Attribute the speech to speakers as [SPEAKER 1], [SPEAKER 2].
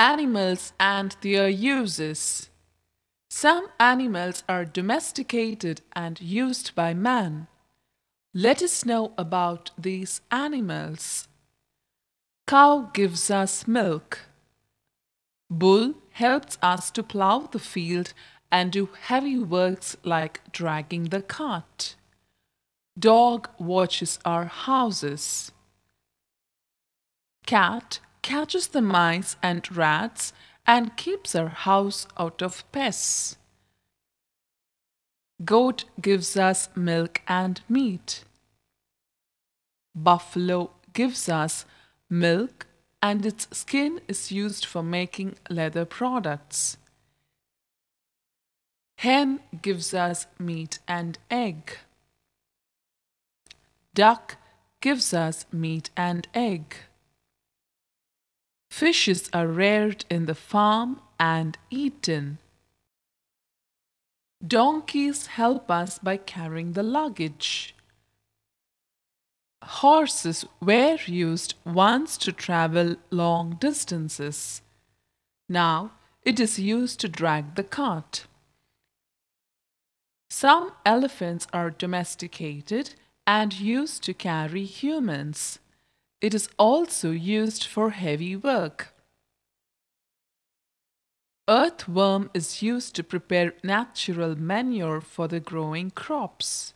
[SPEAKER 1] Animals and their uses. Some animals are domesticated and used by man. Let us know about these animals. Cow gives us milk. Bull helps us to plow the field and do heavy works like dragging the cart. Dog watches our houses. Cat catches the mice and rats and keeps our house out of pests. Goat gives us milk and meat. Buffalo gives us milk and its skin is used for making leather products. Hen gives us meat and egg. Duck gives us meat and egg. Fishes are reared in the farm and eaten. Donkeys help us by carrying the luggage. Horses were used once to travel long distances. Now it is used to drag the cart. Some elephants are domesticated and used to carry humans. It is also used for heavy work. Earthworm is used to prepare natural manure for the growing crops.